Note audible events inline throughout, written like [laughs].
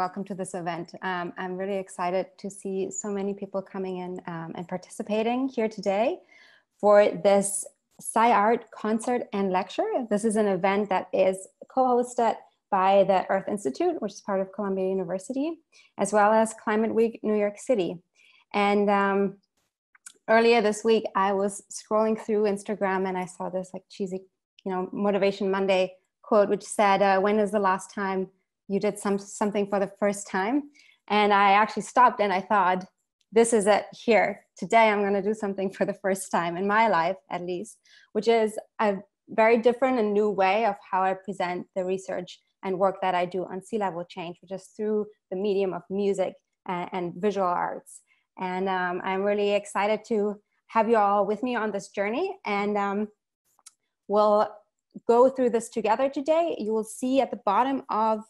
welcome to this event. Um, I'm really excited to see so many people coming in um, and participating here today for this SciArt concert and lecture. This is an event that is co-hosted by the Earth Institute, which is part of Columbia University, as well as Climate Week New York City. And um, earlier this week, I was scrolling through Instagram and I saw this like cheesy, you know, Motivation Monday quote, which said, uh, when is the last time you did some, something for the first time? And I actually stopped and I thought, this is it here. Today, I'm going to do something for the first time in my life, at least, which is a very different and new way of how I present the research and work that I do on sea level change, which is through the medium of music and, and visual arts. And um, I'm really excited to have you all with me on this journey. And um, we'll go through this together today. You will see at the bottom of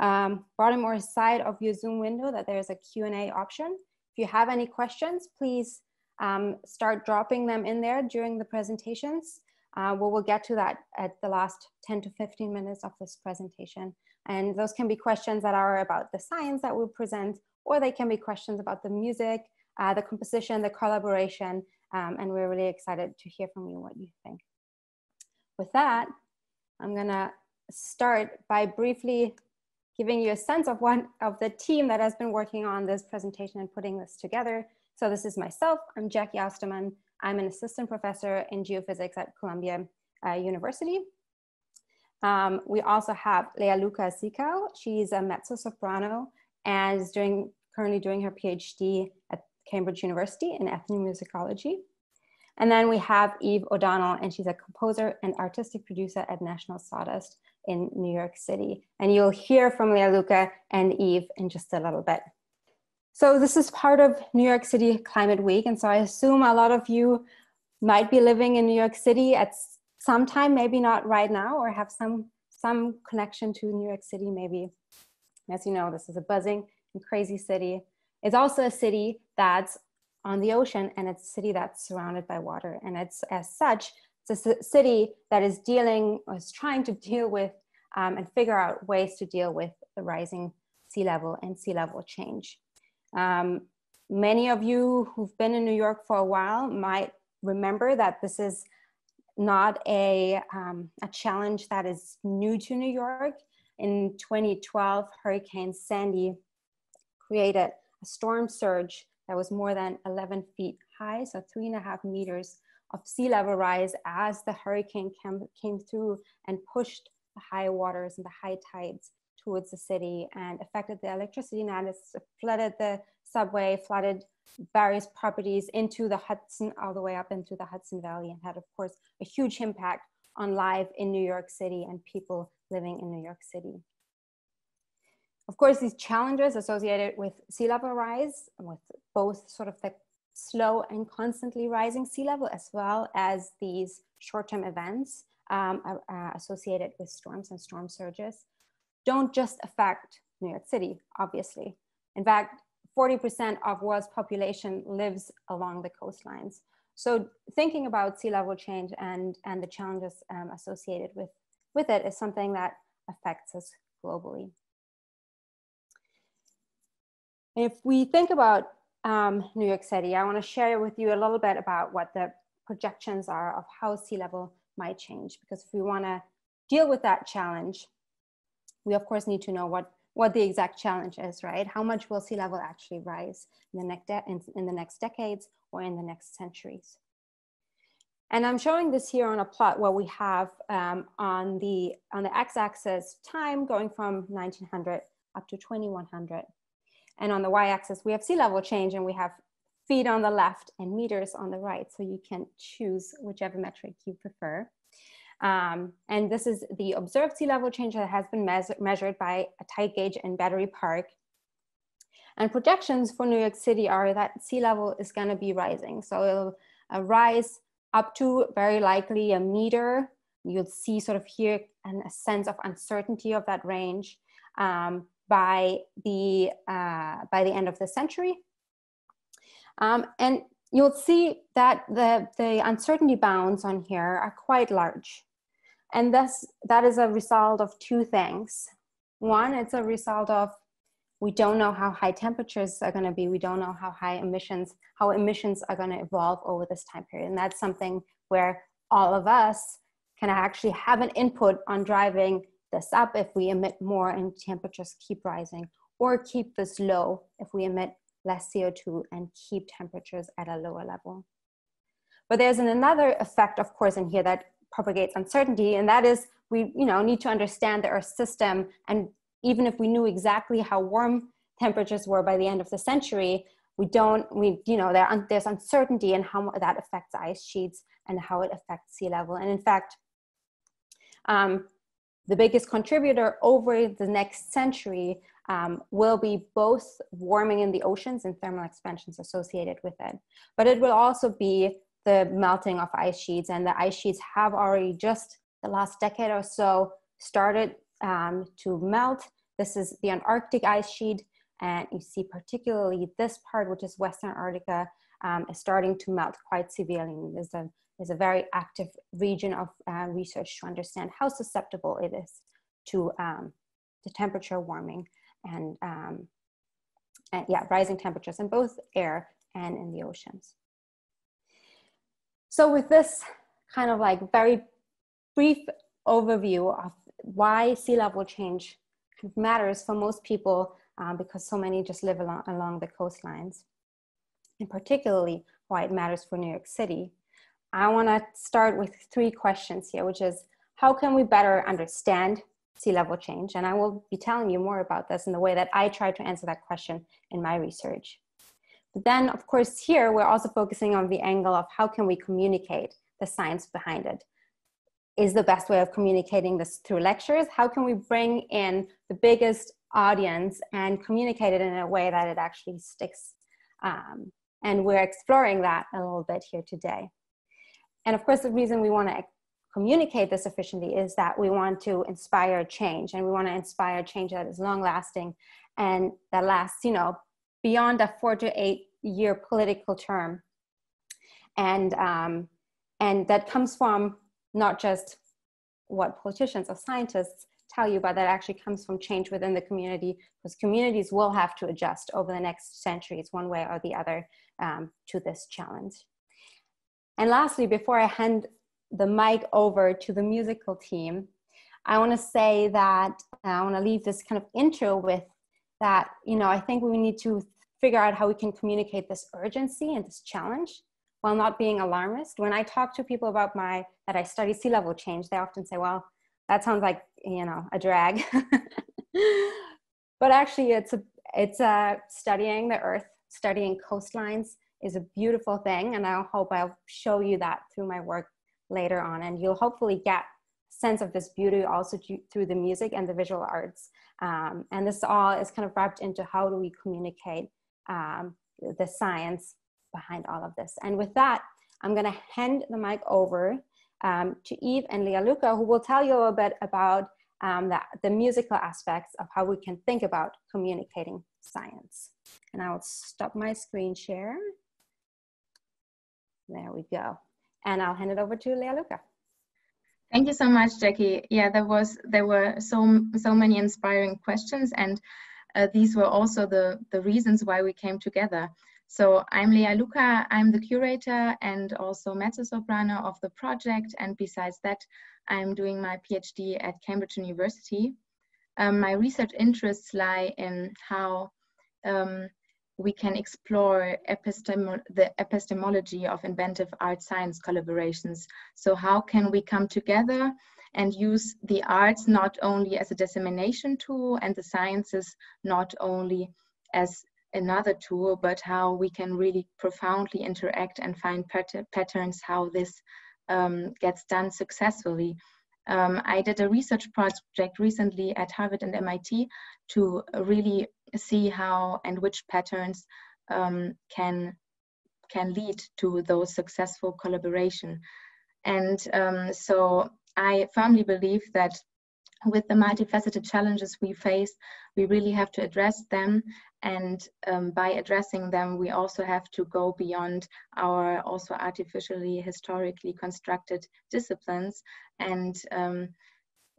um, bottom or side of your Zoom window that there's a Q&A option. If you have any questions, please um, start dropping them in there during the presentations. Uh, we will get to that at the last 10 to 15 minutes of this presentation. And those can be questions that are about the science that we present, or they can be questions about the music, uh, the composition, the collaboration, um, and we're really excited to hear from you what you think. With that, I'm gonna start by briefly giving you a sense of one of the team that has been working on this presentation and putting this together. So this is myself, I'm Jacky Austermann. I'm an assistant professor in geophysics at Columbia uh, University. Um, we also have Lea Luka Sikau. She's a mezzo-soprano and is doing, currently doing her PhD at Cambridge University in ethnomusicology. And then we have Eve O'Donnell, and she's a composer and artistic producer at National Sawdust in New York City. And you'll hear from Lea Luka and Eve in just a little bit. So this is part of New York City Climate Week. And so I assume a lot of you might be living in New York City at some time, maybe not right now, or have some, some connection to New York City, maybe. As you know, this is a buzzing and crazy city. It's also a city that's on the ocean and it's a city that's surrounded by water. And it's as such, it's a city that is dealing or is trying to deal with um, and figure out ways to deal with the rising sea level and sea level change. Um, many of you who've been in New York for a while might remember that this is not a, um, a challenge that is new to New York. In 2012, Hurricane Sandy created a storm surge that was more than 11 feet high, so three and a half meters of sea level rise as the hurricane came, came through and pushed the high waters and the high tides towards the city and affected the electricity net, flooded the subway, flooded various properties into the Hudson, all the way up into the Hudson Valley, and had, of course, a huge impact on life in New York City and people living in New York City. Of course, these challenges associated with sea level rise, with both sort of the slow and constantly rising sea level, as well as these short-term events um, uh, associated with storms and storm surges, don't just affect New York City, obviously. In fact, 40% of world's population lives along the coastlines. So thinking about sea level change and, and the challenges um, associated with, with it is something that affects us globally. If we think about um, New York City, I want to share with you a little bit about what the projections are of how sea level might change. Because if we want to deal with that challenge, we of course need to know what, what the exact challenge is, right? How much will sea level actually rise in the, next in, in the next decades or in the next centuries? And I'm showing this here on a plot where we have um, on the on the x-axis time going from 1900 up to 2100. And on the y-axis, we have sea level change and we have feet on the left and meters on the right. So you can choose whichever metric you prefer. Um, and this is the observed sea level change that has been measured by a tide gauge in Battery Park. And projections for New York City are that sea level is gonna be rising. So it'll uh, rise up to very likely a meter. You'll see sort of here an, a sense of uncertainty of that range um, by, the, uh, by the end of the century. Um, and you'll see that the, the uncertainty bounds on here are quite large. And thus, that is a result of two things. One, it's a result of we don't know how high temperatures are going to be we don't know how high emissions how emissions are going to evolve over this time period and that's something where all of us can actually have an input on driving this up if we emit more and temperatures keep rising or keep this low if we emit less CO2 and keep temperatures at a lower level. But there's an, another effect, of course, in here that propagates uncertainty, and that is we you know, need to understand the Earth system. And even if we knew exactly how warm temperatures were by the end of the century, we don't, we, you know, there, there's uncertainty in how that affects ice sheets and how it affects sea level. And in fact, um, the biggest contributor over the next century um, will be both warming in the oceans and thermal expansions associated with it. But it will also be the melting of ice sheets, and the ice sheets have already just the last decade or so started um, to melt. This is the Antarctic ice sheet, and you see particularly this part, which is Western Antarctica, um, is starting to melt quite severely. There's a, there's a very active region of uh, research to understand how susceptible it is to um, the temperature warming and, um, and yeah, rising temperatures in both air and in the oceans. So with this kind of like very brief overview of why sea level change matters for most people um, because so many just live along, along the coastlines, and particularly why it matters for New York City. I want to start with three questions here, which is how can we better understand sea level change? And I will be telling you more about this in the way that I try to answer that question in my research. But then, of course, here we're also focusing on the angle of how can we communicate the science behind it. Is the best way of communicating this through lectures? How can we bring in the biggest audience and communicate it in a way that it actually sticks? Um, and we're exploring that a little bit here today. And of course, the reason we want to communicate this efficiently is that we want to inspire change and we want to inspire change that is long lasting and that lasts, you know, beyond a four to eight year political term. And, um, and that comes from not just what politicians or scientists tell you, but that actually comes from change within the community because communities will have to adjust over the next centuries, one way or the other, um, to this challenge. And lastly, before I hand the mic over to the musical team, I want to say that uh, I want to leave this kind of intro with that, you know, I think we need to figure out how we can communicate this urgency and this challenge while not being alarmist. When I talk to people about my, that I study sea level change, they often say, well, that sounds like, you know, a drag. [laughs] but actually it's a, it's a studying the earth, studying coastlines is a beautiful thing. And I hope I'll show you that through my work later on and you'll hopefully get sense of this beauty also through the music and the visual arts. Um, and this all is kind of wrapped into how do we communicate um, the science behind all of this. And with that i'm going to hand the mic over um, to eve and Lea Luka who will tell you a little bit about um, the, the musical aspects of how we can think about communicating science. And i will stop my screen share there we go and I'll hand it over to Lea Luka. Thank you so much, Jacky. Yeah, there was there were so so many inspiring questions, and uh, these were also the the reasons why we came together. So I'm Lea Luka. I'm the curator and also mezzo soprano of the project, and besides that, I'm doing my PhD at Cambridge University. Um, my research interests lie in how um, we can explore the epistemology of inventive art science collaborations. So how can we come together and use the arts not only as a dissemination tool and the sciences not only as another tool, but how we can really profoundly interact and find pat patterns how this um, gets done successfully. Um, I did a research project recently at Harvard and MIT to really see how and which patterns um, can can lead to those successful collaboration. And um, so I firmly believe that with the multifaceted challenges we face, we really have to address them. And um, by addressing them, we also have to go beyond our also artificially, historically constructed disciplines and um,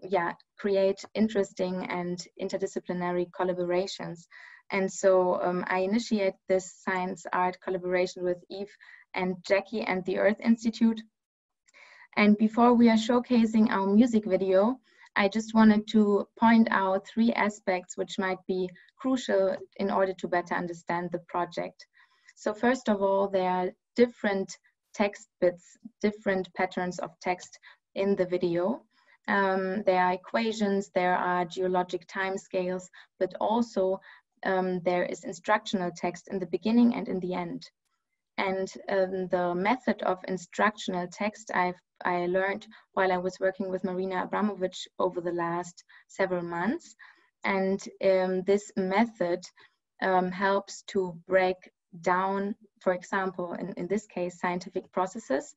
yeah, create interesting and interdisciplinary collaborations. And so um, I initiate this science art collaboration with Eve and Jacky and the Earth Institute. And before we are showcasing our music video, I just wanted to point out three aspects which might be crucial in order to better understand the project. So first of all, there are different text bits, different patterns of text in the video. Um, there are equations, there are geologic timescales, but also um, there is instructional text in the beginning and in the end. And um, the method of instructional text I've I learned while I was working with Marina Abramovich over the last several months. And um, this method um, helps to break down, for example, in, in this case, scientific processes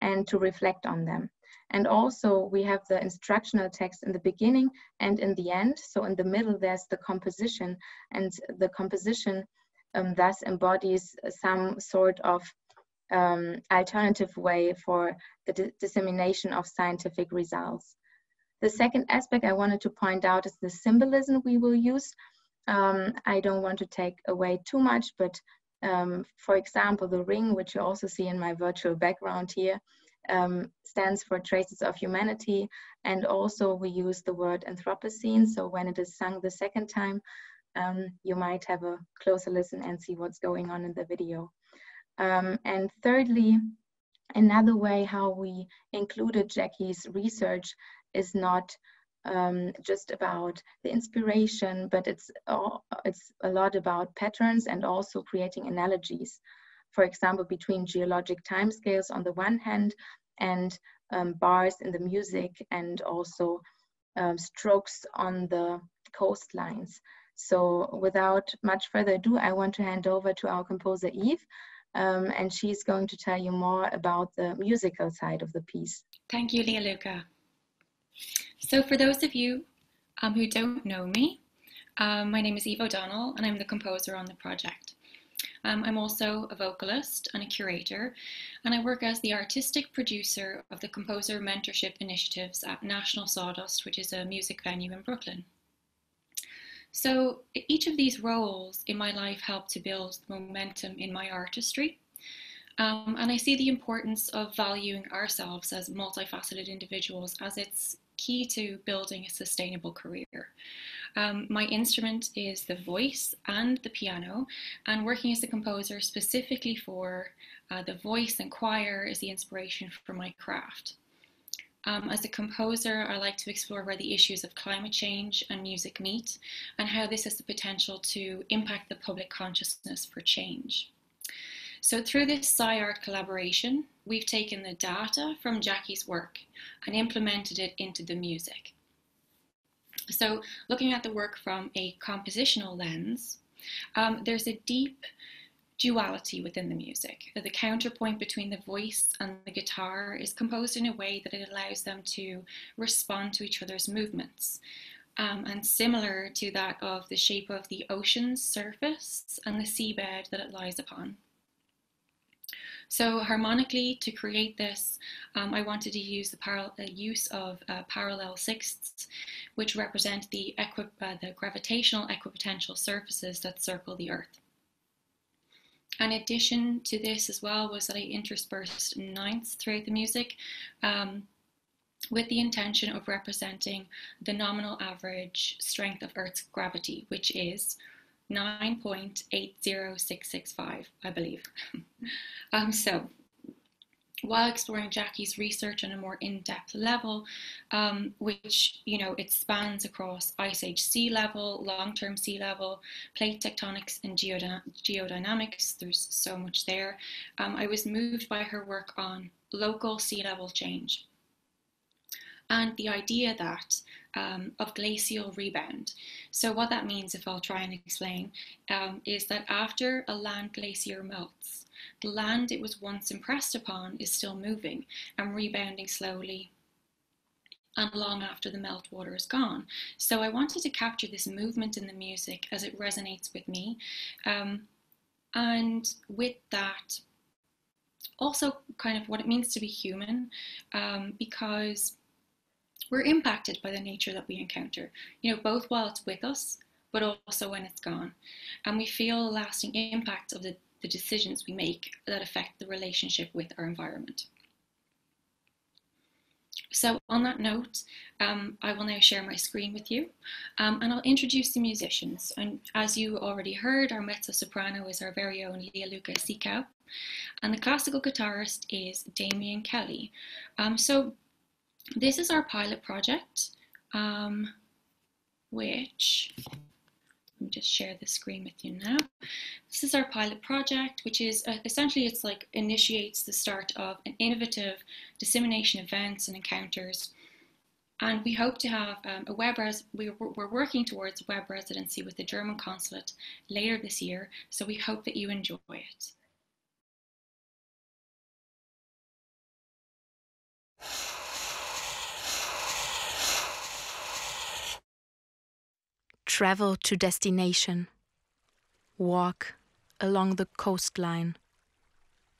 and to reflect on them. And also we have the instructional text in the beginning and in the end. So in the middle, there's the composition and the composition um, thus embodies some sort of um, alternative way for the dissemination of scientific results. The second aspect I wanted to point out is the symbolism we will use. Um, I don't want to take away too much, but um, for example, the ring, which you also see in my virtual background here, um, stands for Traces of Humanity. And also we use the word Anthropocene. So when it is sung the second time, um, you might have a closer listen and see what's going on in the video. Um, and thirdly, another way how we included Jacky's research is not um, just about the inspiration, but it's, all, it's a lot about patterns and also creating analogies for example, between geologic timescales on the one hand and um, bars in the music and also um, strokes on the coastlines. So without much further ado, I want to hand over to our composer Eve, um, and she's going to tell you more about the musical side of the piece. Thank you, Lea Luka. So for those of you um, who don't know me, um, my name is Eve O'Donnell, and I'm the composer on the project. Um, I'm also a vocalist and a curator, and I work as the artistic producer of the Composer Mentorship Initiatives at National Sawdust, which is a music venue in Brooklyn. So each of these roles in my life helped to build momentum in my artistry. Um, and I see the importance of valuing ourselves as multifaceted individuals as it's key to building a sustainable career. Um, my instrument is the voice and the piano, and working as a composer specifically for uh, the voice and choir is the inspiration for my craft. Um, as a composer, I like to explore where the issues of climate change and music meet, and how this has the potential to impact the public consciousness for change. So through this SciArt collaboration, we've taken the data from Jacky's work and implemented it into the music. So looking at the work from a compositional lens, um, there's a deep duality within the music. The counterpoint between the voice and the guitar is composed in a way that it allows them to respond to each other's movements. Um, and similar to that of the shape of the ocean's surface and the seabed that it lies upon. So harmonically, to create this, um, I wanted to use the uh, use of uh, parallel sixths, which represent the, uh, the gravitational equipotential surfaces that circle the Earth. An addition to this as well was that I interspersed ninths throughout the music um, with the intention of representing the nominal average strength of Earth's gravity, which is 9.80665, I believe. [laughs] um, so, while exploring Jacky's research on a more in-depth level, um, which, you know, it spans across ice age sea level, long-term sea level, plate tectonics and geody geodynamics, there's so much there, um, I was moved by her work on local sea level change and the idea that um, of glacial rebound. So what that means, if I'll try and explain, um, is that after a land glacier melts, the land it was once impressed upon is still moving and rebounding slowly and long after the meltwater is gone. So I wanted to capture this movement in the music as it resonates with me. Um, and with that, also kind of what it means to be human, um, because we're impacted by the nature that we encounter, you know, both while it's with us, but also when it's gone. And we feel lasting impact of the, the decisions we make that affect the relationship with our environment. So on that note, um, I will now share my screen with you um, and I'll introduce the musicians. And as you already heard, our mezzo-soprano is our very own Lea Luka Sikau and the classical guitarist is Damien Kelly. Um, so this is our pilot project, um, which let me just share the screen with you now. This is our pilot project, which is uh, essentially it's like initiates the start of an innovative dissemination events and encounters. And we hope to have um, a web res we're, we're working towards web residency with the German consulate later this year. So we hope that you enjoy it. Travel to destination. Walk along the coastline.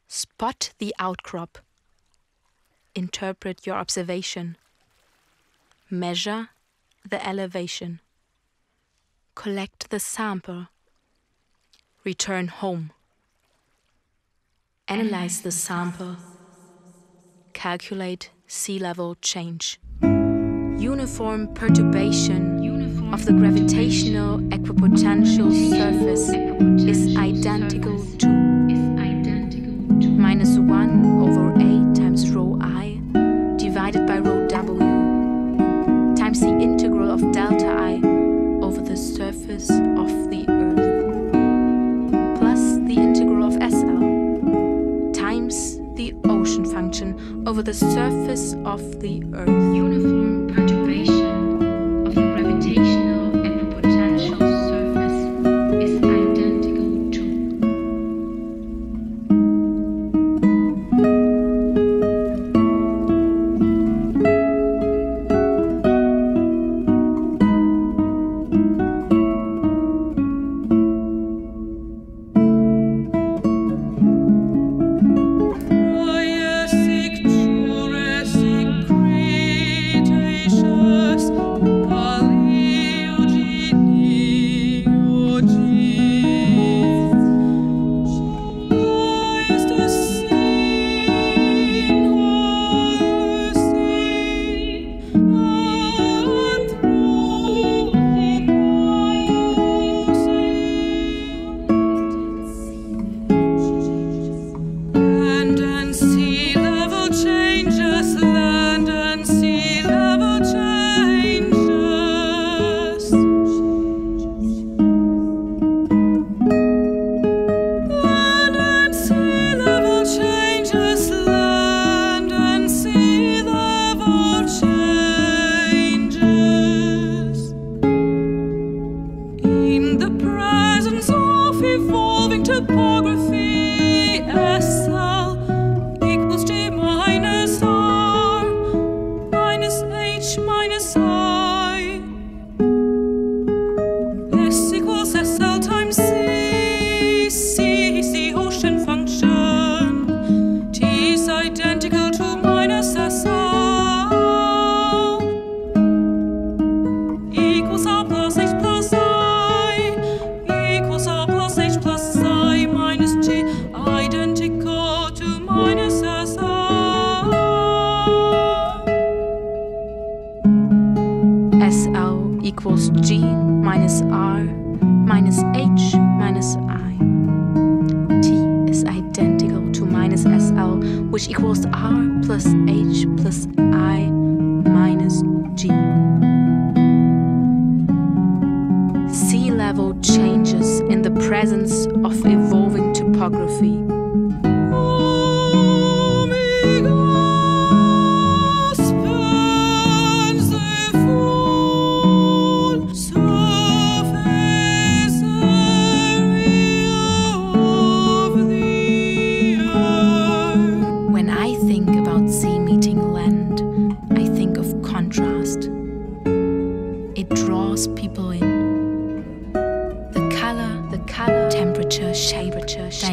Spot the outcrop. Interpret your observation. Measure the elevation. Collect the sample. Return home. Analyze the sample. Calculate sea level change. Uniform perturbation of the gravitational equipotential surface is identical to minus 1 over a times rho i divided by rho w times the integral of delta i over the surface of the earth plus the integral of SL times the ocean function over the surface of the earth. Uniform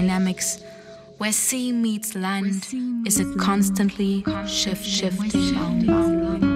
dynamics. Where sea meets land is a constantly shift, shifting bound.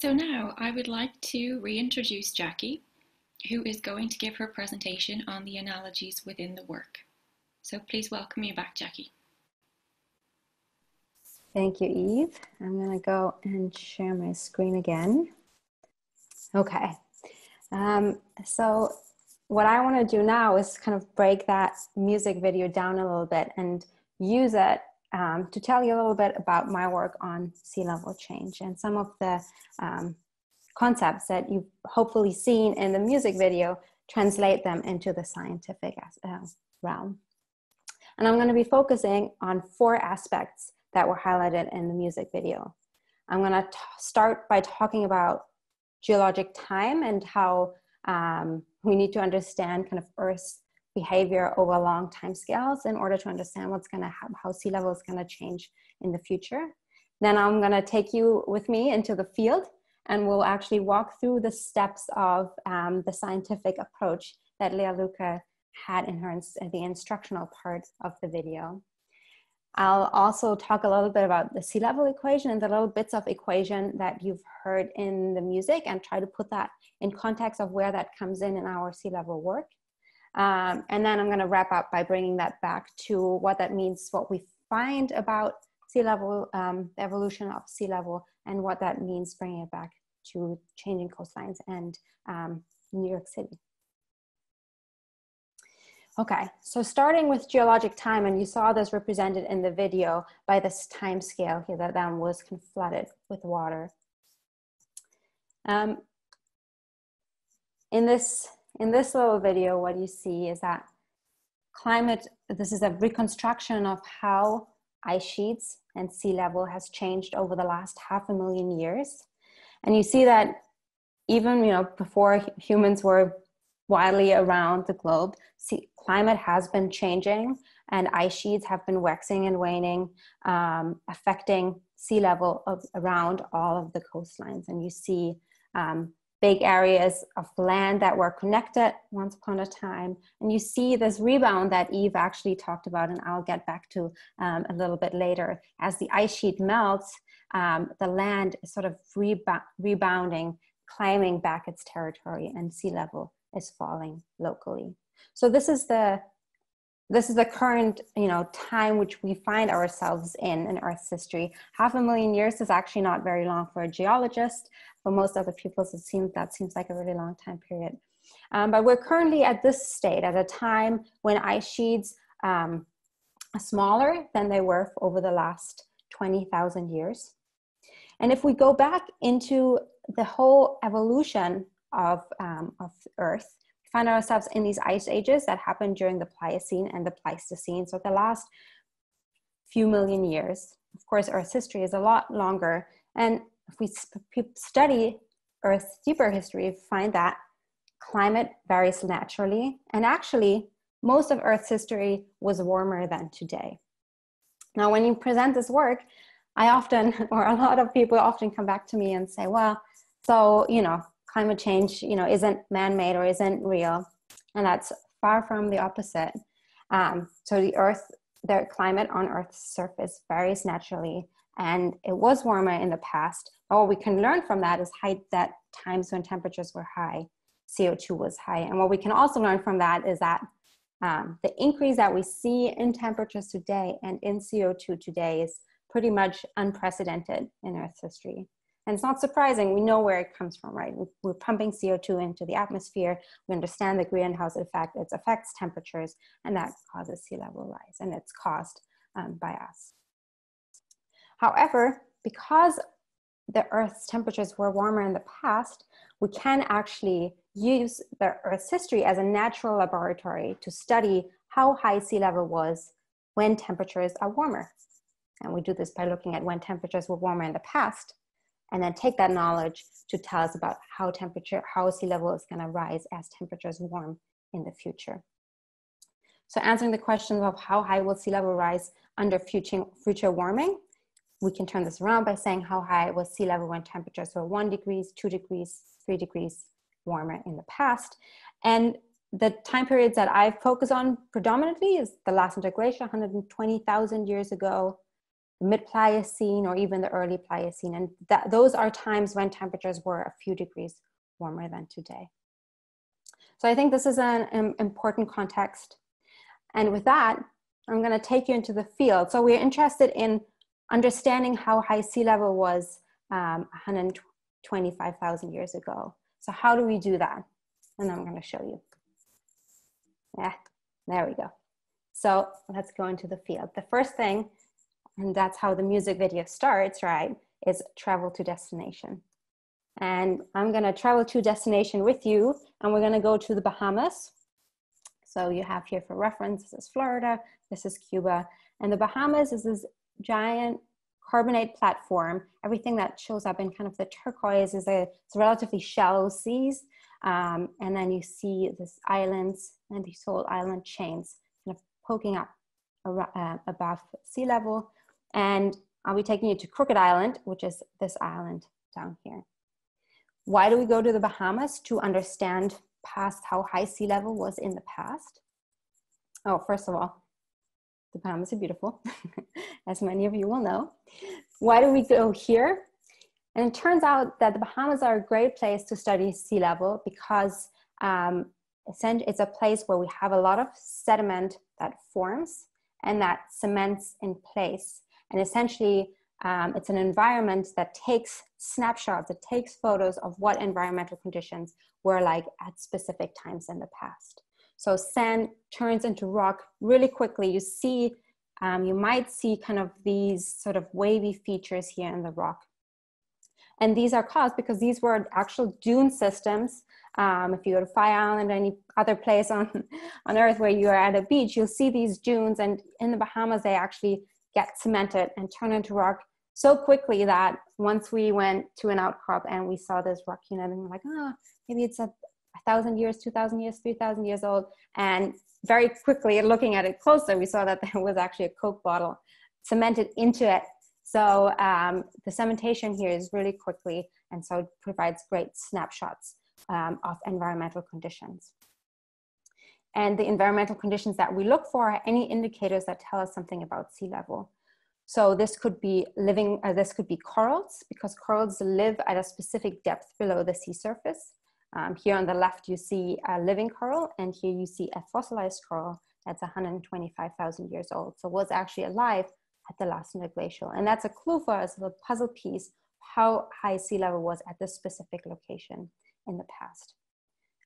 So now I would like to reintroduce Jacky, who is going to give her presentation on the analogies within the work. So please welcome you back, Jacky. Thank you, Eve. I'm going to go and share my screen again. Okay. Um, so what I want to do now is kind of break that music video down a little bit and use it um, to tell you a little bit about my work on sea level change and some of the um, concepts that you've hopefully seen in the music video, translate them into the scientific uh, realm. And I'm going to be focusing on four aspects that were highlighted in the music video. I'm going to start by talking about geologic time and how um, we need to understand kind of Earth's behavior over long time scales in order to understand what's going to happen, how sea level is going to change in the future. Then I'm going to take you with me into the field and we'll actually walk through the steps of um, the scientific approach that Lea Luka had in her the instructional part of the video. I'll also talk a little bit about the sea level equation and the little bits of equation that you've heard in the music and try to put that in context of where that comes in in our sea level work. Um, and then I'm going to wrap up by bringing that back to what that means, what we find about sea level, um, the evolution of sea level, and what that means bringing it back to changing coastlines and um, New York City. Okay, so starting with geologic time, and you saw this represented in the video by this time scale here that then was flooded with water. Um, in this in this little video, what you see is that climate, this is a reconstruction of how ice sheets and sea level has changed over the last half a million years. And you see that even you know before humans were widely around the globe, sea, climate has been changing and ice sheets have been waxing and waning, um, affecting sea level of, around all of the coastlines. And you see um, big areas of land that were connected once upon a time. And you see this rebound that Eve actually talked about, and I'll get back to um, a little bit later. As the ice sheet melts, um, the land is sort of reba- rebounding, climbing back its territory, and sea level is falling locally. So this is the this is the current you know time which we find ourselves in in earth's history half a million years is actually not very long for a geologist for most other people it seems that seems like a really long time period um, but we're currently at this state at a time when ice sheets um, are smaller than they were over the last 20000 years and if we go back into the whole evolution of, um, of earth we find ourselves in these ice ages that happened during the Pliocene and the Pleistocene. So the last few million years. Of course, Earth's history is a lot longer. And if we study Earth's deeper history, find that climate varies naturally. And actually, most of Earth's history was warmer than today. Now, when you present this work, I often, [laughs] or a lot of people often come back to me and say, well, so, you know, climate change, you know, isn't man-made or isn't real, and that's far from the opposite. Um, so the Earth, the climate on Earth's surface varies naturally, and it was warmer in the past. But what we can learn from that is high, that times when temperatures were high, CO2 was high, and what we can also learn from that is that um, the increase that we see in temperatures today and in CO2 today is pretty much unprecedented in Earth's history. And it's not surprising, we know where it comes from, right? We're pumping CO2 into the atmosphere. We understand the greenhouse effect, it affects temperatures, and that causes sea level rise, and it's caused um, by us. However, because the Earth's temperatures were warmer in the past, we can actually use the Earth's history as a natural laboratory to study how high sea level was when temperatures are warmer. And we do this by looking at when temperatures were warmer in the past, and then take that knowledge to tell us about how temperature, how sea level is going to rise as temperatures warm in the future. So answering the question of how high will sea level rise under future, future warming, we can turn this around by saying how high was sea level when temperatures were one degrees, two degrees, three degrees warmer in the past. And the time periods that I focus on predominantly is the last interglacial, 120,000 years ago, mid-Pliocene, or even the early Pliocene. And that, those are times when temperatures were a few degrees warmer than today. So I think this is an, an important context. And with that, I'm going to take you into the field. So we're interested in understanding how high sea level was um, 125,000 years ago. So how do we do that? And I'm going to show you. Yeah, there we go. So let's go into the field. The first thing, and that's how the music video starts, right, is travel to destination. And I'm going to travel to destination with you, and we're going to go to the Bahamas. So you have here for reference, this is Florida, this is Cuba, and the Bahamas is this giant carbonate platform. Everything that shows up in kind of the turquoise is a, it's relatively shallow seas. Um, and then you see these islands and these whole island chains kind of poking up uh, above sea level. And I'll be taking you to Crooked Island, which is this island down here. Why do we go to the Bahamas? To understand past how high sea level was in the past. Oh, first of all, the Bahamas are beautiful, [laughs] as many of you will know. Why do we go here? And it turns out that the Bahamas are a great place to study sea level because um, it's a place where we have a lot of sediment that forms and that cements in place. And essentially, um, it's an environment that takes snapshots, it takes photos of what environmental conditions were like at specific times in the past. So sand turns into rock really quickly. You see, um, you might see kind of these sort of wavy features here in the rock. And these are caused because these were actual dune systems. Um, if you go to Fire Island or any other place on, [laughs] on Earth where you are at a beach, you'll see these dunes. And in the Bahamas, they actually get cemented and turn into rock so quickly that once we went to an outcrop and we saw this rock unit and we're like, oh, maybe it's a thousand years, two thousand years, three thousand years old, and very quickly looking at it closer, we saw that [laughs] there was actually a Coke bottle cemented into it. So um, the cementation here is really quickly, and so it provides great snapshots um, of environmental conditions. And the environmental conditions that we look for are any indicators that tell us something about sea level. So this could be living, uh, this could be corals because corals live at a specific depth below the sea surface. Um, here on the left, you see a living coral, and here you see a fossilized coral that's 125,000 years old. So was actually alive at the last interglacial. And that's a clue for us, a puzzle piece, how high sea level was at this specific location in the past.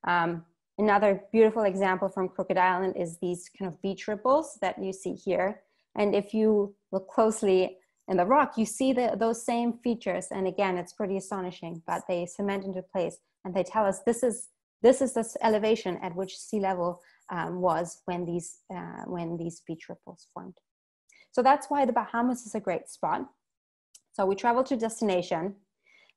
Um, another beautiful example from Crooked Island is these kind of beach ripples that you see here. And if you look closely in the rock, you see the, those same features. And again, it's pretty astonishing, but they cement into place and they tell us this is this is the elevation at which sea level um, was when these uh, when these beach ripples formed. So that's why the Bahamas is a great spot. So we travel to destination.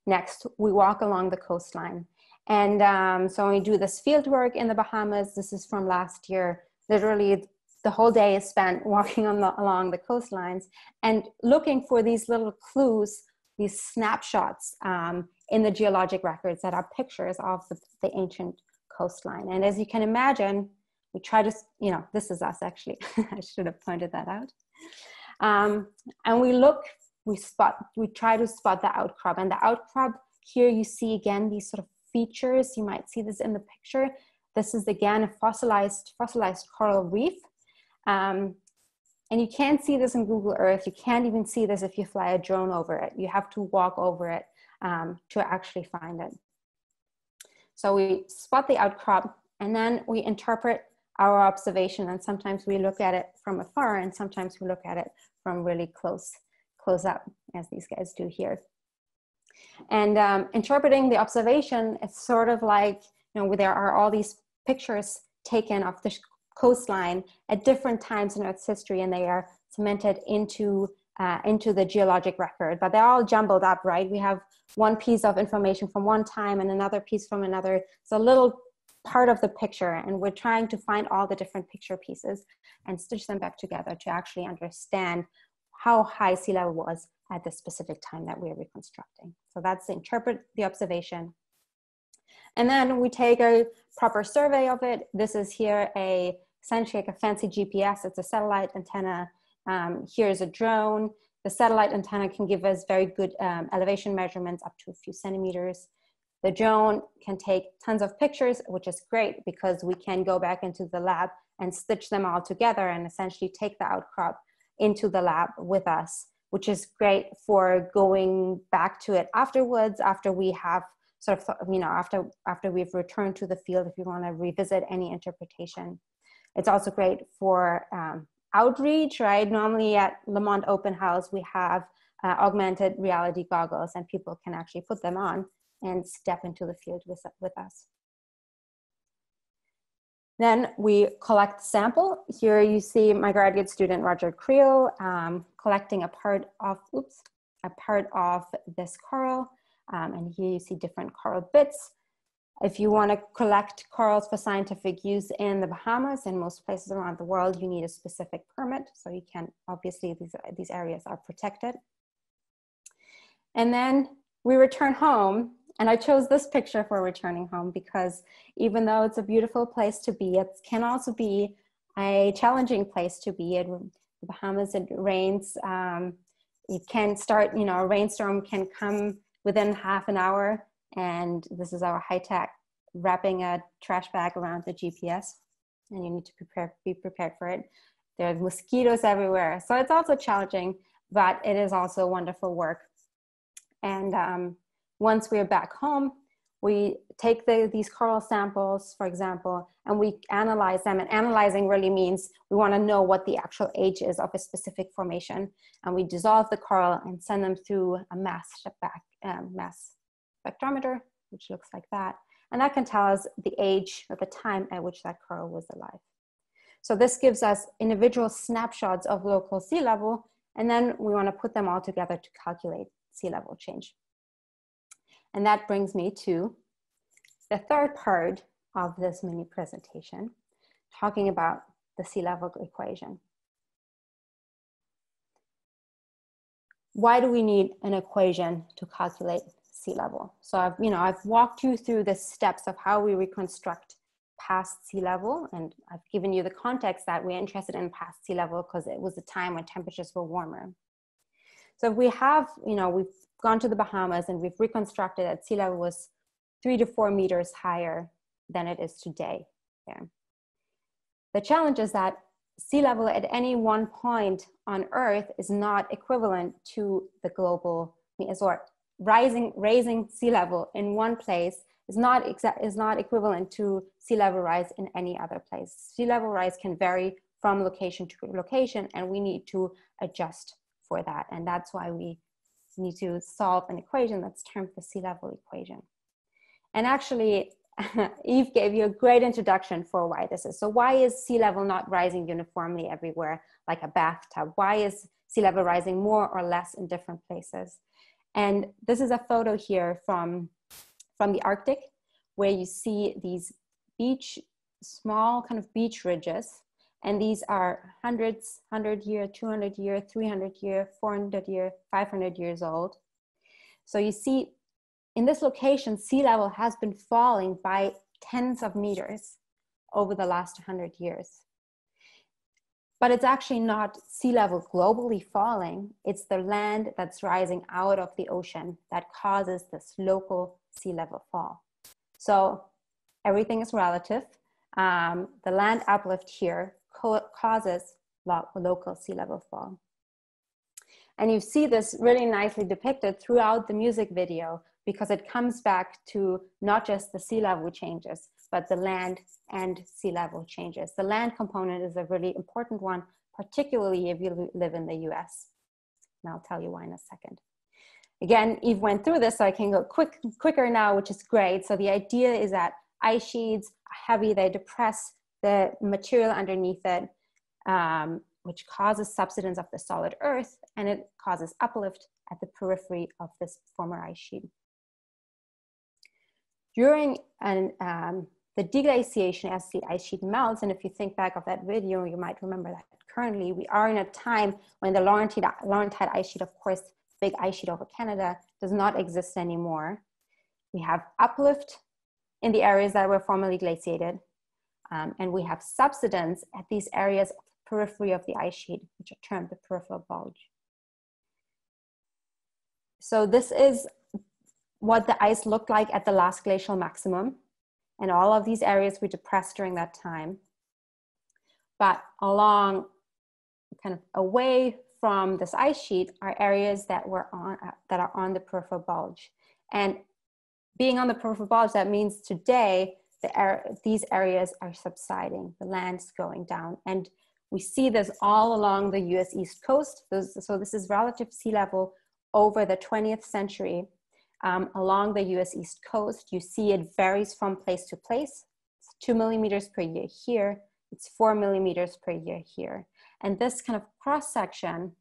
Next, we walk along the coastline. And um, so we do this field work in the Bahamas. This is from last year. Literally, the whole day is spent [laughs] walking on the, along the coastlines and looking for these little clues, these snapshots um, in the geologic records that are pictures of the, the ancient coastline. And as you can imagine, we try to, you know, this is us actually. [laughs] I should have pointed that out. Um, and we look, we spot, we try to spot the outcrop. And the outcrop here you see again these sort of features. You might see this in the picture. This is again a fossilized, fossilized coral reef. Um, and you can't see this in Google Earth. You can't even see this if you fly a drone over it. You have to walk over it um, to actually find it. So we spot the outcrop and then we interpret our observation and sometimes we look at it from afar and sometimes we look at it from really close, close up as these guys do here. And um, interpreting the observation it's sort of like, you know, there are all these pictures taken of the coastline at different times in Earth's history, and they are cemented into uh, into the geologic record. But they're all jumbled up, right? We have one piece of information from one time and another piece from another. It's a little part of the picture, and we're trying to find all the different picture pieces and stitch them back together to actually understand how high sea level was at the specific time that we're reconstructing. So that's interpret the observation. And then we take a proper survey of it. This is here a essentially like a fancy GPS. It's a satellite antenna. Um, here's a drone. The satellite antenna can give us very good um, elevation measurements up to a few centimeters. The drone can take tons of pictures, which is great because we can go back into the lab and stitch them all together and essentially take the outcrop into the lab with us, which is great for going back to it afterwards after we have sort of, you know, after, after we've returned to the field if you want to revisit any interpretation. It's also great for um, outreach, right? Normally at Lamont Open House, we have uh, augmented reality goggles and people can actually put them on and step into the field with, with us. Then we collect sample. Here you see my graduate student, Roger Creel, um, collecting a part of, oops, a part of this coral. Um, and here you see different coral bits. If you want to collect corals for scientific use in the Bahamas and most places around the world, you need a specific permit. So you can, obviously these, these areas are protected. And then we return home and I chose this picture for returning home because even though it's a beautiful place to be, it can also be a challenging place to be. In the Bahamas, it rains. Um, it can start, you know, a rainstorm can come within half an hour. And this is our high tech wrapping a trash bag around the GPS. And you need to prepare, be prepared for it. There are mosquitoes everywhere. So it's also challenging, but it is also wonderful work. And um, once we're back home, we take the, these coral samples, for example, and we analyze them. And analyzing really means we want to know what the actual age is of a specific formation. And we dissolve the coral and send them through a mass, back, um, mass spectrometer, which looks like that. And that can tell us the age or the time at which that coral was alive. So this gives us individual snapshots of local sea level, and then we want to put them all together to calculate sea level change. And that brings me to the third part of this mini presentation, talking about the sea level equation. Why do we need an equation to calculate sea level? So I've, you know, I've walked you through the steps of how we reconstruct past sea level, and I've given you the context that we're interested in past sea level because it was a time when temperatures were warmer. So if we have, you know, we've gone to the Bahamas and we've reconstructed that sea level was three to four meters higher than it is today. Yeah. The challenge is that sea level at any one point on Earth is not equivalent to the global, mean, or rising, raising sea level in one place is not, exa- is not equivalent to sea level rise in any other place. Sea level rise can vary from location to location, and we need to adjust for that. And that's why we need to solve an equation that's termed the sea level equation. And actually, [laughs] Eve gave you a great introduction for why this is. So why is sea level not rising uniformly everywhere like a bathtub? Why is sea level rising more or less in different places? And this is a photo here from, from the Arctic where you see these beach, small kind of beach ridges and these are hundreds, 100 year, 200 year, 300 year, 400 year, 500 years old. So you see in this location, sea level has been falling by tens of meters over the last 100 years. But it's actually not sea level globally falling, it's the land that's rising out of the ocean that causes this local sea level fall. So everything is relative. Um, the land uplift here causes lo local sea level fall. And you see this really nicely depicted throughout the music video because it comes back to not just the sea level changes, but the land and sea level changes. The land component is a really important one, particularly if you live in the US. And I'll tell you why in a second. Again, Eve went through this, so I can go quick, quicker now, which is great. So the idea is that ice sheets are heavy, they depress the material underneath it, um, which causes subsidence of the solid earth, and it causes uplift at the periphery of this former ice sheet. During an, um, the deglaciation as the ice sheet melts, and if you think back of that video, you might remember that currently we are in a time when the Laurentide, Laurentide ice sheet, of course, big ice sheet over Canada, does not exist anymore. We have uplift in the areas that were formerly glaciated, um, and we have subsidence at these areas of the periphery of the ice sheet, which are termed the peripheral bulge. So this is what the ice looked like at the last glacial maximum. And all of these areas were depressed during that time. But along, kind of away from this ice sheet are areas that were on uh, that are on the peripheral bulge. And being on the peripheral bulge, that means today the these areas are subsiding, the land's going down. And we see this all along the US East Coast. so this is relative sea level over the 20th century um, along the US East Coast. You see it varies from place to place. It's two millimeters per year here. It's four millimeters per year here. And this kind of cross section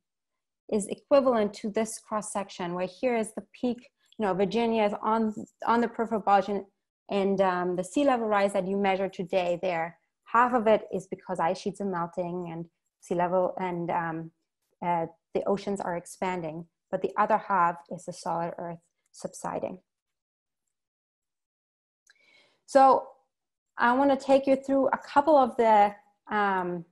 is equivalent to this cross section where here is the peak, you know, Virginia is on, on the peripheral bulge and, um, the sea level rise that you measure today there, half of it is because ice sheets are melting and sea level and um, uh, the oceans are expanding, but the other half is the solid earth subsiding. So I want to take you through a couple of the, um,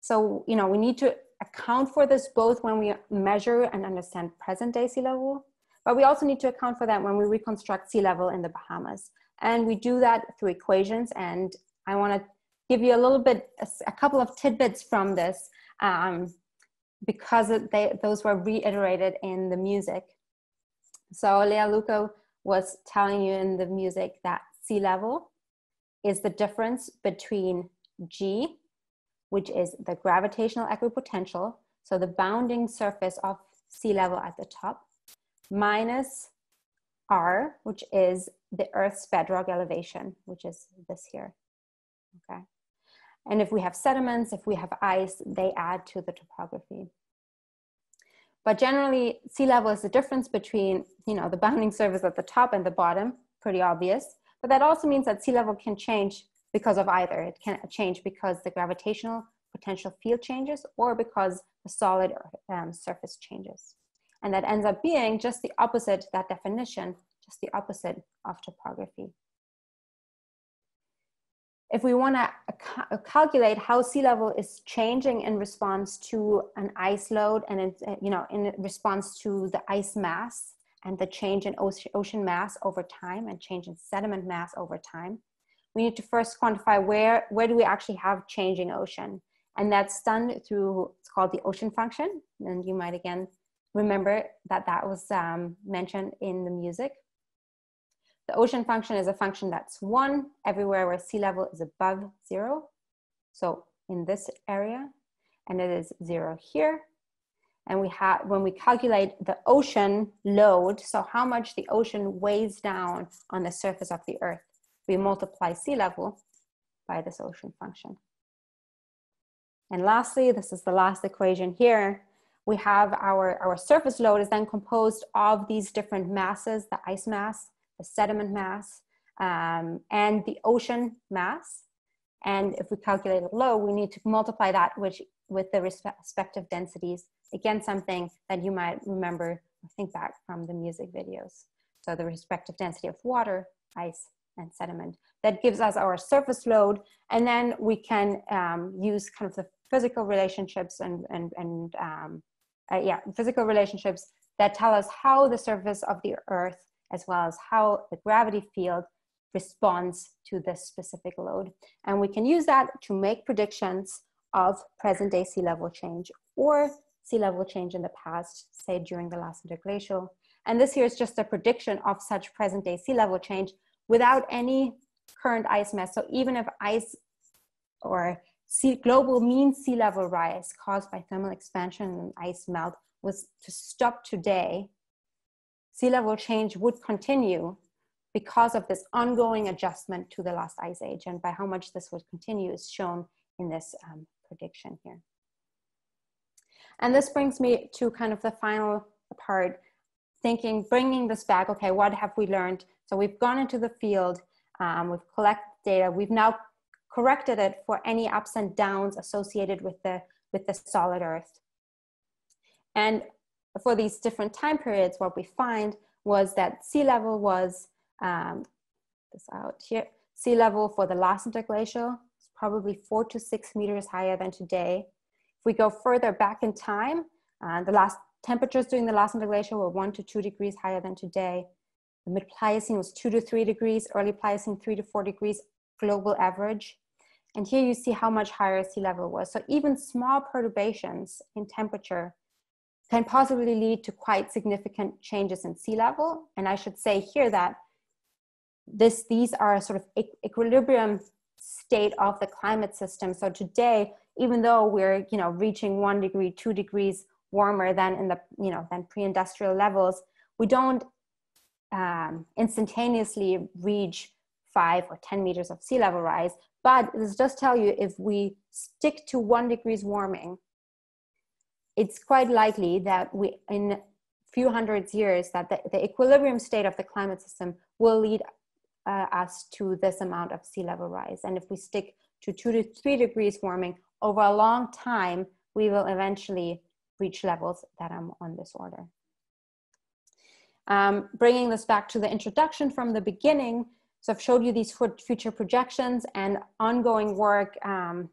so, you know, we need to account for this both when we measure and understand present day sea level, but we also need to account for that when we reconstruct sea level in the Bahamas. And we do that through equations. And I want to give you a little bit, a, couple of tidbits from this um, because they, those were reiterated in the music. So Lea Luka was telling you in the music that sea level is the difference between G, which is the gravitational equipotential, so the bounding surface of sea level at the top, minus R, which is the Earth's bedrock elevation, which is this here, okay? And if we have sediments, if we have ice, they add to the topography. But generally, sea level is the difference between, you know, the bounding surface at the top and the bottom, pretty obvious. But that also means that sea level can change because of either. It can change because the gravitational potential field changes or because the solid um, surface changes. And that ends up being just the opposite, that definition, just the opposite of topography if we want to uh, calculate how sea level is changing in response to an ice load and in, uh, you know in response to the ice mass and the change in ocean mass over time and change in sediment mass over time we need to first quantify where where do we actually have changing ocean. And that's done through it's called the ocean function. And you might again remember that that was um, mentioned in the music the ocean function is a function that's one everywhere where sea level is above zero. So in this area, and it is zero here. And we have, when we calculate the ocean load, so how much the ocean weighs down on the surface of the earth, we multiply sea level by this ocean function. And lastly, this is the last equation here. We have our, our surface load is then composed of these different masses, the ice mass, the sediment mass, um, and the ocean mass. And if we calculate it low, we need to multiply that which, with the respective densities. Again, something that you might remember think back from the music videos. So the respective density of water, ice, and sediment. That gives us our surface load, and then we can um, use kind of the physical relationships and, and, and um, uh, yeah, physical relationships that tell us how the surface of the earth as well as how the gravity field responds to this specific load. And we can use that to make predictions of present day sea level change or sea level change in the past, say during the last interglacial. And this here is just a prediction of such present day sea level change without any current ice mass. So even if ice or sea, global mean sea level rise caused by thermal expansion and ice melt was to stop today, sea level change would continue because of this ongoing adjustment to the last ice age. And by how much this would continue is shown in this um, prediction here. And this brings me to kind of the final part, thinking, bringing this back, okay, what have we learned? So we've gone into the field, um, we've collected data, we've now corrected it for any ups and downs associated with the, with the solid earth. And for these different time periods, what we find was that sea level was, um, this out here, sea level for the last interglacial is probably four to six meters higher than today. If we go further back in time, uh, the last temperatures during the last interglacial were one to two degrees higher than today. The mid-Pliocene was two to three degrees, early Pliocene three to four degrees, global average. And here you see how much higher sea level was. So even small perturbations in temperature can possibly lead to quite significant changes in sea level. And I should say here that this, these are sort of equilibrium state of the climate system. So today, even though we're you know reaching one degree, two degrees warmer than in the you know than pre-industrial levels, we don't um, instantaneously reach five or 10 meters of sea level rise. But this does tell you if we stick to one degrees warming, it's quite likely that we, in a few hundreds years, that the, the equilibrium state of the climate system will lead uh, us to this amount of sea level rise. And if we stick to two to three degrees warming over a long time, we will eventually reach levels that are on this order. Um, bringing this back to the introduction from the beginning, so I've showed you these future projections and ongoing work um,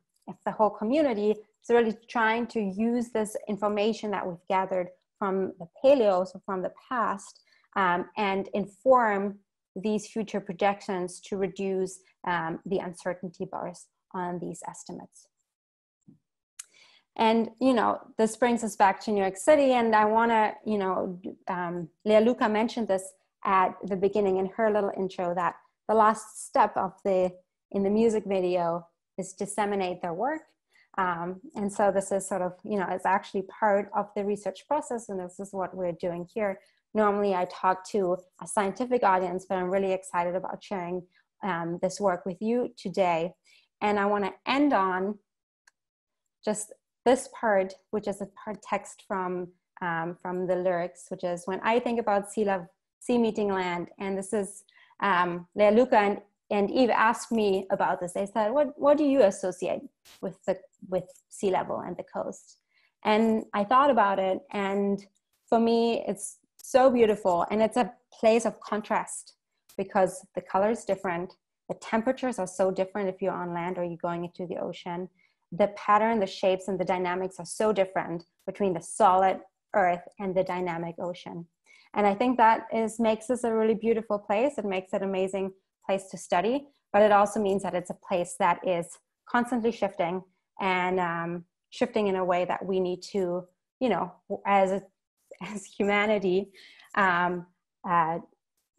the whole community is really trying to use this information that we've gathered from the paleo, so from the past, um, and inform these future projections to reduce um, the uncertainty bars on these estimates. And, you know, this brings us back to New York City. And I want to, you know, um, Lea Luka mentioned this at the beginning in her little intro that the last step of the, in the music video is disseminate their work. Um, and so this is sort of, you know, it's actually part of the research process. And this is what we're doing here. Normally I talk to a scientific audience, but I'm really excited about sharing um, this work with you today. And I want to end on just this part, which is a part text from um, from the lyrics, which is when I think about sea love, sea meeting land, and this is um, Lea Luka and, and Eve asked me about this. They said, "What what do you associate with the with sea level and the coast?" And I thought about it, and for me, it's so beautiful, and it's a place of contrast because the color is different, the temperatures are so different if you're on land or you're going into the ocean the pattern, the shapes, and the dynamics are so different between the solid earth and the dynamic ocean. And I think that is makes this a really beautiful place. It makes it amazing place to study, but it also means that it's a place that is constantly shifting and um, shifting in a way that we need to, you know, as as humanity, um, uh,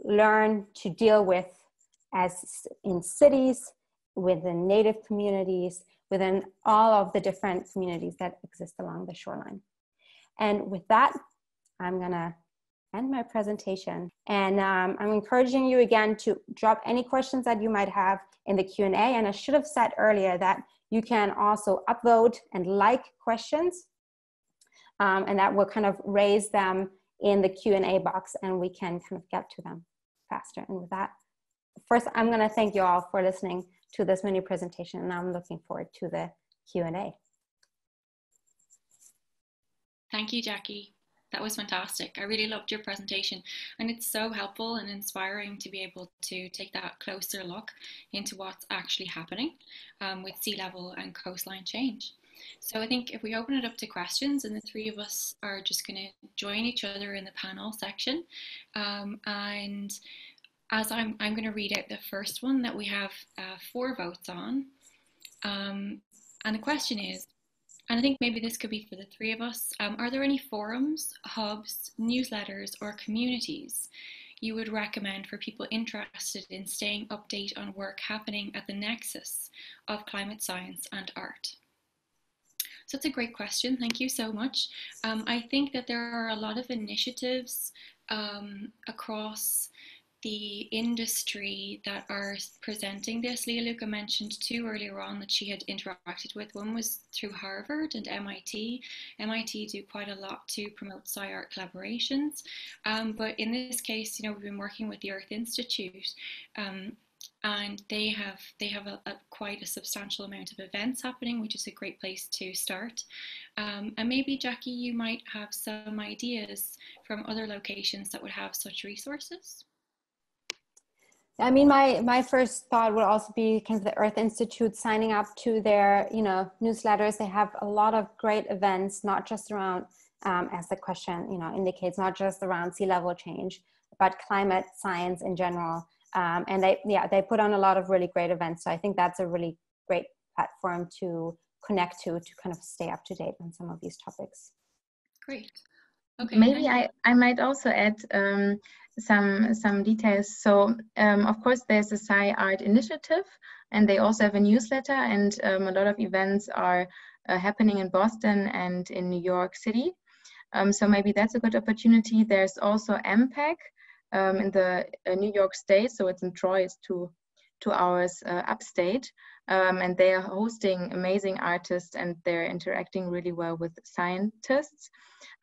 learn to deal with as in cities, within native communities, within all of the different communities that exist along the shoreline. And with that, I'm gonna end my presentation. And um, I'm encouraging you again to drop any questions that you might have in the Q&A. And I should have said earlier that you can also upvote and like questions. Um, and that will kind of raise them in the Q&A box and we can kind of get to them faster. And with that, first, I'm gonna thank you all for listening to this mini presentation and I'm looking forward to the Q&A. Thank you, Jacky. That was fantastic. I really loved your presentation and it's so helpful and inspiring to be able to take that closer look into what's actually happening um, with sea level and coastline change. So I think if we open it up to questions and the three of us are just going to join each other in the panel section um, and as I'm, I'm going to read out the first one that we have uh, four votes on. Um, and the question is, and I think maybe this could be for the three of us, um, are there any forums, hubs, newsletters, or communities you would recommend for people interested in staying update on work happening at the nexus of climate science and art? So it's a great question. Thank you so much. Um, I think that there are a lot of initiatives um, across the industry that are presenting this. Lea Luka mentioned two earlier on that she had interacted with. One was through Harvard and MIT. MIT do quite a lot to promote SciArt collaborations. Um, but in this case, you know, we've been working with the Earth Institute. Um, and they have they have a, a, quite a substantial amount of events happening, which is a great place to start. Um, and maybe Jacky, you might have some ideas from other locations that would have such resources. I mean, my my first thought would also be kind of the Earth Institute signing up to their you know newsletters. They have a lot of great events, not just around, um, as the question you know indicates, not just around sea level change, but climate science in general. Um, and they yeah they put on a lot of really great events. So I think that's a really great platform to connect to to kind of stay up to date on some of these topics. Great. Okay. Maybe I, I might also add um, some some details. So um, of course there's a SciArt initiative, and they also have a newsletter, and um, a lot of events are uh, happening in Boston and in New York City. Um, so maybe that's a good opportunity. There's also EMPAC um, in the uh, New York State, so it's in Troy, it's two two hours uh, upstate, um, and they are hosting amazing artists, and they're interacting really well with scientists.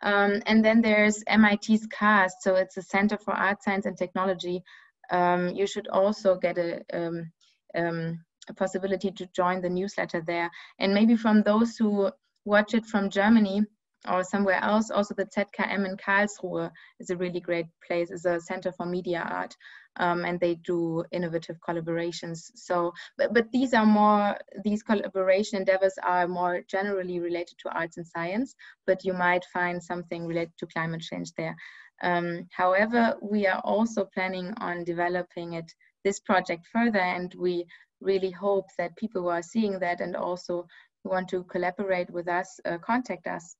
Um, and then there's MIT's CAST, so it's a Center for Art, Science, and Technology. Um, you should also get a, um, um, a possibility to join the newsletter there. And maybe from those who watch it from Germany, or somewhere else. Also, the ZKM in Karlsruhe is a really great place. It's a center for media art, um, and they do innovative collaborations. So, but, but these are more these collaboration endeavors are more generally related to arts and science. But you might find something related to climate change there. Um, however, we are also planning on developing it this project further, and we really hope that people who are seeing that and also want to collaborate with us, uh, contact us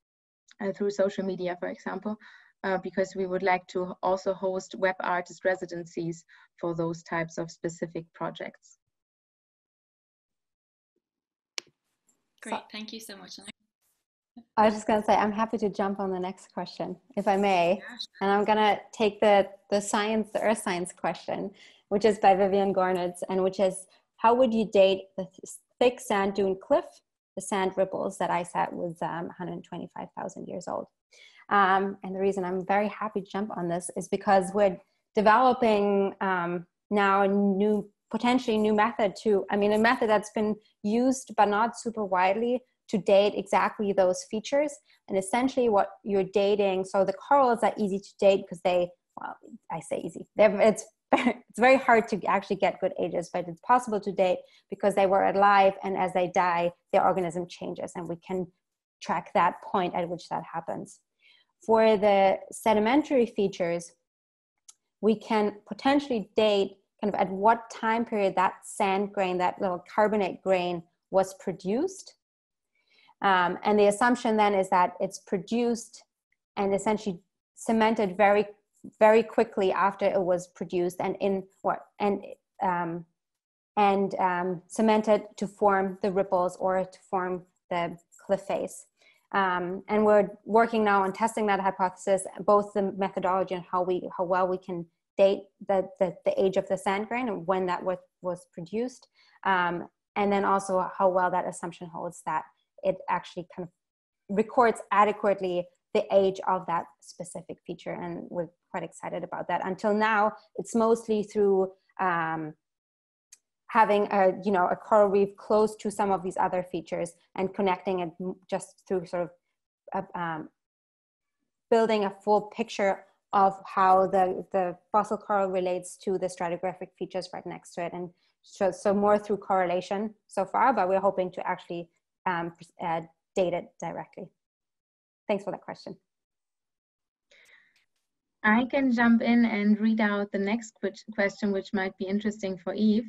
through social media, for example, uh, because we would like to also host web artist residencies for those types of specific projects. Great, thank you so much. I was just going to say, I'm happy to jump on the next question, if I may. And I'm going to take the, the science, the earth science question, which is by Vivian Gornitz, and which is, how would you date the thick sand dune cliff the sand ripples that I set was um, 125,000 years old. Um, and the reason I'm very happy to jump on this is because we're developing um, now a new, potentially new method to, I mean, a method that's been used but not super widely to date exactly those features. And essentially, what you're dating, so the corals are easy to date because they, well, I say easy, They're, it's [laughs] it's very hard to actually get good ages, but it's possible to date because they were alive and as they die, their organism changes and we can track that point at which that happens. For the sedimentary features, we can potentially date kind of at what time period that sand grain, that little carbonate grain was produced. Um, and the assumption then is that it's produced and essentially cemented very very quickly after it was produced and in what and um, and um, cemented to form the ripples or to form the cliff face. Um, and we're working now on testing that hypothesis, both the methodology and how we how well we can date the the, the age of the sand grain and when that was was produced, um, and then also how well that assumption holds that it actually kind of records adequately the age of that specific feature and we're quite excited about that. Until now it's mostly through um, having a you know a coral reef close to some of these other features and connecting it just through sort of uh, um, building a full picture of how the the fossil coral relates to the stratigraphic features right next to it. And so, so more through correlation so far but we're hoping to actually um, uh, date it directly. Thanks for that question. I can jump in and read out the next question, which might be interesting for Eve.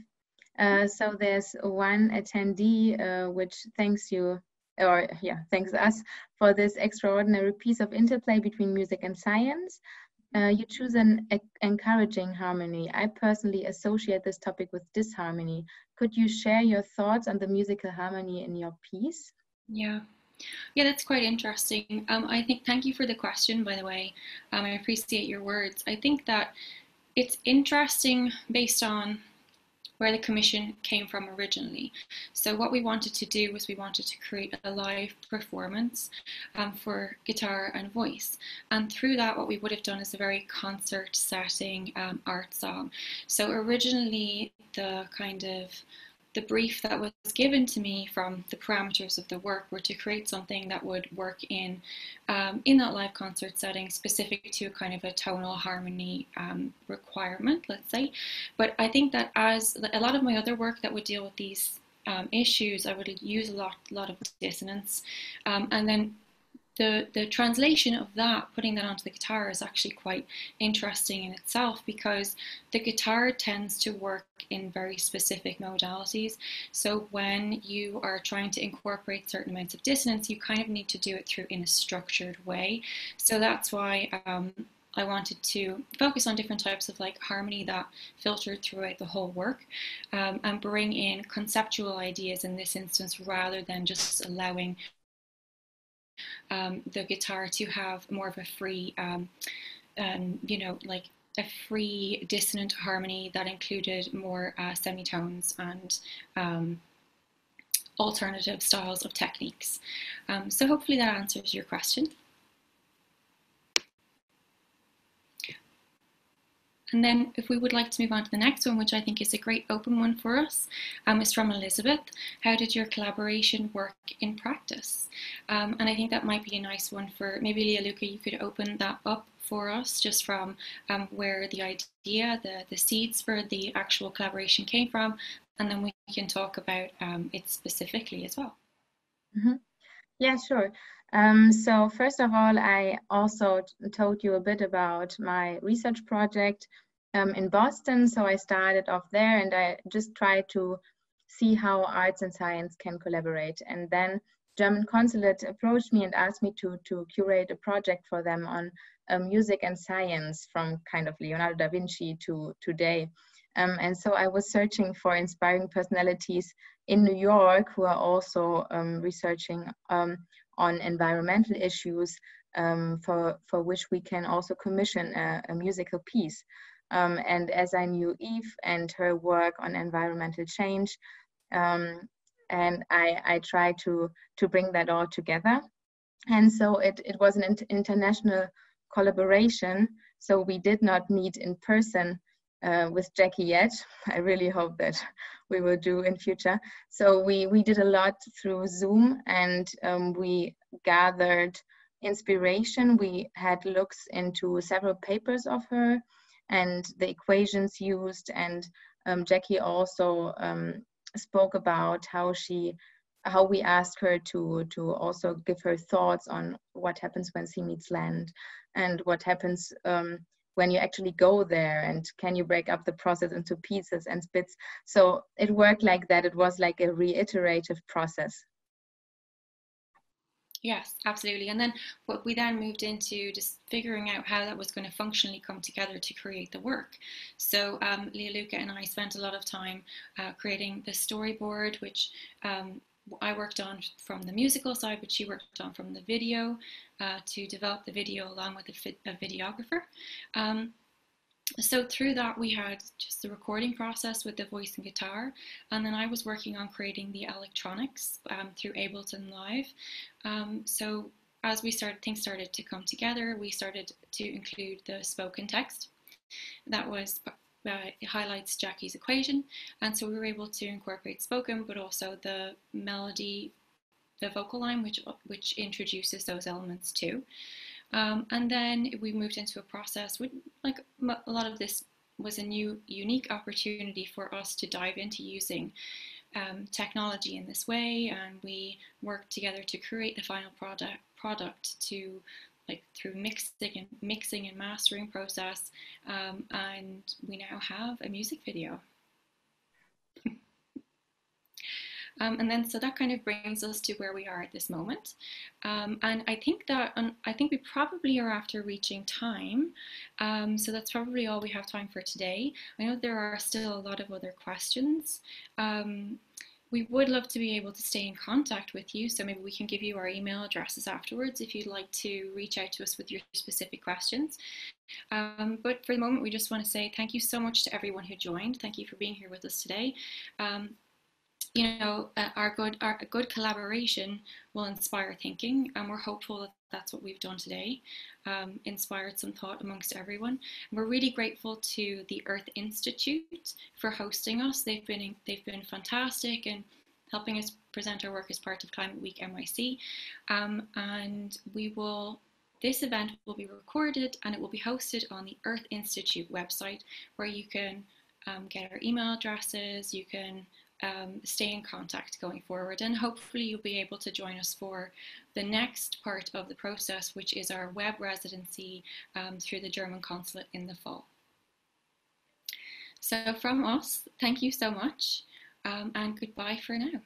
Uh, so there's one attendee uh, which thanks you, or yeah, thanks us for this extraordinary piece of interplay between music and science. Uh, you choose an encouraging harmony. I personally associate this topic with disharmony. Could you share your thoughts on the musical harmony in your piece? Yeah, yeah, that's quite interesting. Um, I think, thank you for the question, by the way. Um, I appreciate your words. I think that it's interesting based on where the commission came from originally. So what we wanted to do was we wanted to create a live performance um, for guitar and voice. And through that, what we would have done is a very concert setting um, art song. So originally, the kind of the brief that was given to me from the parameters of the work were to create something that would work in um, in that live concert setting specific to a kind of a tonal harmony um, requirement let's say. But i think that as a lot of my other work that would deal with these um, issues i would use a lot lot of dissonance um, and then the, the translation of that, putting that onto the guitar, is actually quite interesting in itself because the guitar tends to work in very specific modalities. So when you are trying to incorporate certain amounts of dissonance, you kind of need to do it through in a structured way. So that's why um, I wanted to focus on different types of like harmony that filtered throughout the whole work um, and bring in conceptual ideas in this instance rather than just allowing um, the guitar to have more of a free, um, um, you know, like a free dissonant harmony that included more uh, semitones and um, alternative styles of techniques. Um, so hopefully that answers your question. And then if we would like to move on to the next one, which I think is a great open one for us, um, is from Elizabeth. How did your collaboration work in practice? Um, and I think that might be a nice one for maybe Lea Luka, you could open that up for us just from um, where the idea, the, the seeds for the actual collaboration came from, and then we can talk about um, it specifically as well. Mm -hmm. Yeah, sure. Um, so first of all, I also told you a bit about my research project um, in Boston. So I started off there and I just tried to see how arts and science can collaborate. And then German consulate approached me and asked me to, to curate a project for them on uh, music and science from kind of Leonardo da Vinci to today. Um, and so I was searching for inspiring personalities in New York who are also um, researching um, on environmental issues um, for, for which we can also commission a, a musical piece. Um, and as I knew Eve and her work on environmental change, um, and I, I tried to, to bring that all together. And so it, it was an inter international collaboration. So we did not meet in person uh, with Jacky yet. [laughs] I really hope that we will do in future. So we, we did a lot through Zoom and um, we gathered inspiration. We had looks into several papers of her and the equations used and um, Jacky also um, spoke about how she how we asked her to to also give her thoughts on what happens when sea meets land and what happens um, when you actually go there and can you break up the process into pieces and bits so it worked like that it was like a reiterative process Yes, absolutely. And then what we then moved into just figuring out how that was going to functionally come together to create the work. So um, Lea Luka and I spent a lot of time uh, creating the storyboard, which um, I worked on from the musical side, but she worked on from the video uh, to develop the video along with a, a videographer. Um, so through that we had just the recording process with the voice and guitar and then I was working on creating the electronics um, through Ableton Live um, so as we started things started to come together we started to include the spoken text that was uh, highlights Jacky's equation. And so we were able to incorporate spoken but also the melody the vocal line which which introduces those elements too. Um, and then we moved into a process with like a lot of this was a new unique opportunity for us to dive into using um, technology in this way. And we worked together to create the final product product to like through mixing and mixing and mastering process um, and we now have a music video [laughs] Um, and then so that kind of brings us to where we are at this moment. Um, and I think that um, I think we probably are after reaching time. Um, so that's probably all we have time for today. I know there are still a lot of other questions. We would love to be able to stay in contact with you. So maybe we can give you our email addresses afterwards if you'd like to reach out to us with your specific questions. Um, but for the moment, we just want to say thank you so much to everyone who joined. Thank you for being here with us today. Um, you know, uh, our good our good collaboration will inspire thinking, and we're hopeful that that's what we've done today, um, inspired some thought amongst everyone. And we're really grateful to the Earth Institute for hosting us. They've been they've been fantastic and helping us present our work as part of Climate Week NYC, um, and we will. This event will be recorded and it will be hosted on the Earth Institute website, where you can um, get our email addresses, you can um, stay in contact going forward. And hopefully, you'll be able to join us for the next part of the process, which is our web residency um, through the German consulate in the fall. So, from us, thank you so much um, and goodbye for now.